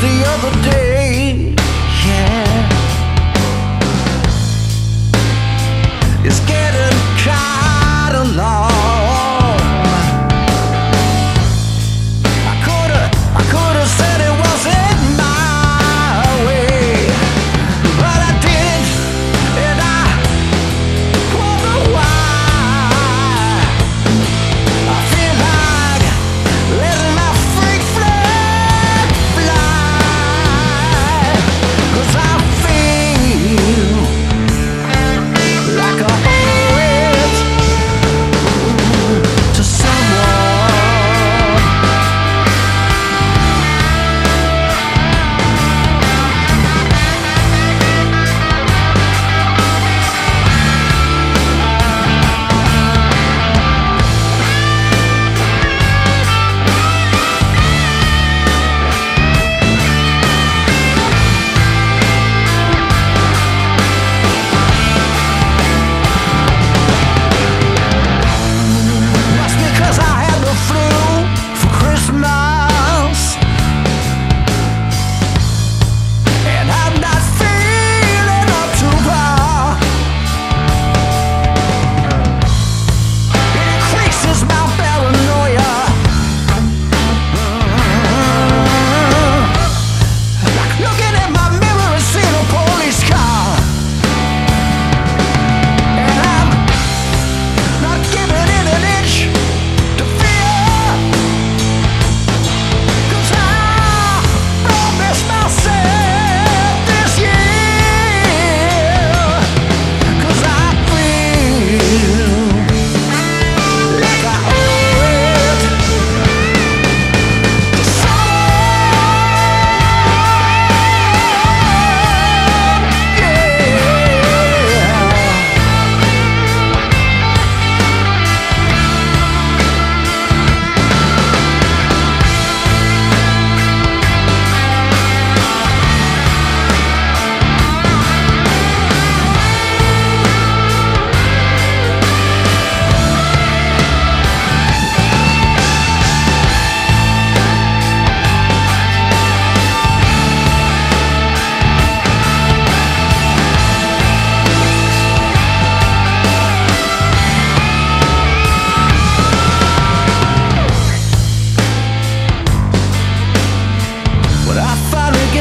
the other day.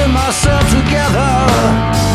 myself together.